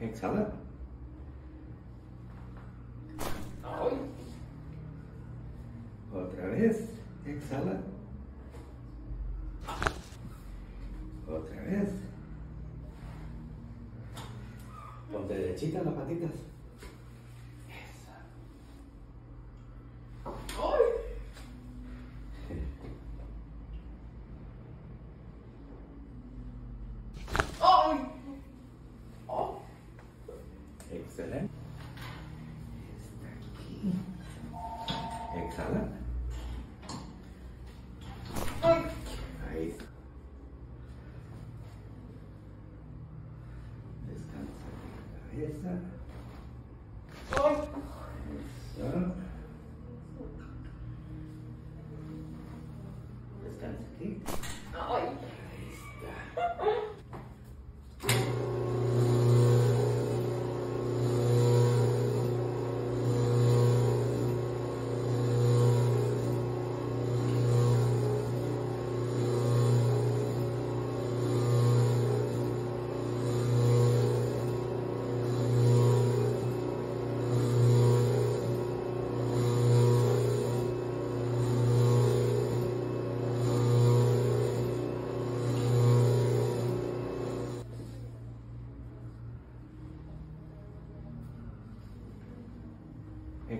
Exhala. Otra vez. Exhala. Otra vez. Ponte derechita las patitas. Excelente. Está aquí. Exhala. Ahí está. Descansa la cabeza. Eso. Descansa aquí. Ahí está.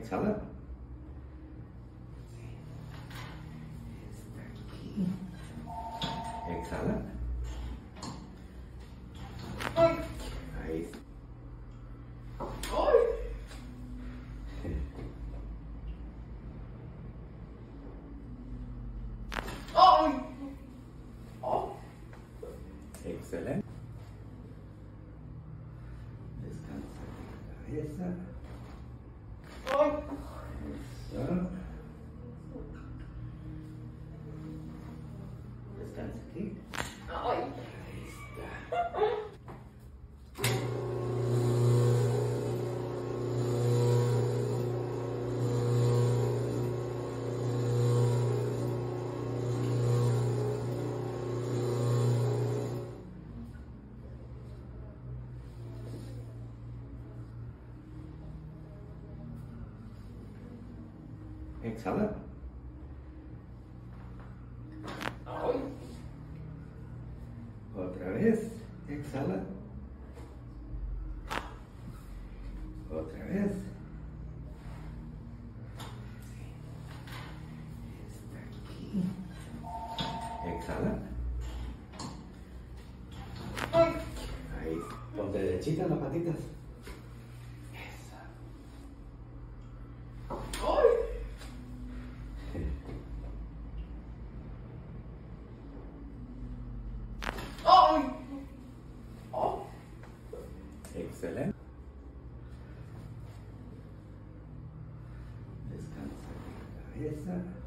Aquí. Exhala. Ahí. Excelente. Descansa la cabeza. Exhala. Otra vez. Exhala. Otra vez. Está aquí. Exhala. Ahí. Ponte derechita las patitas. Excelente. Descansa la cabeza.